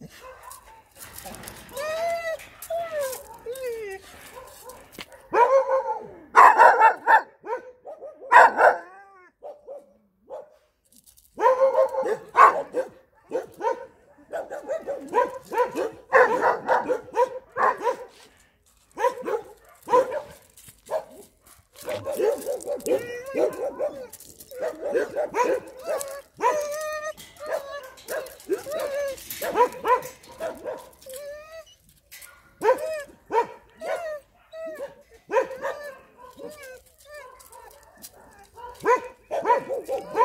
Yeah. Oh,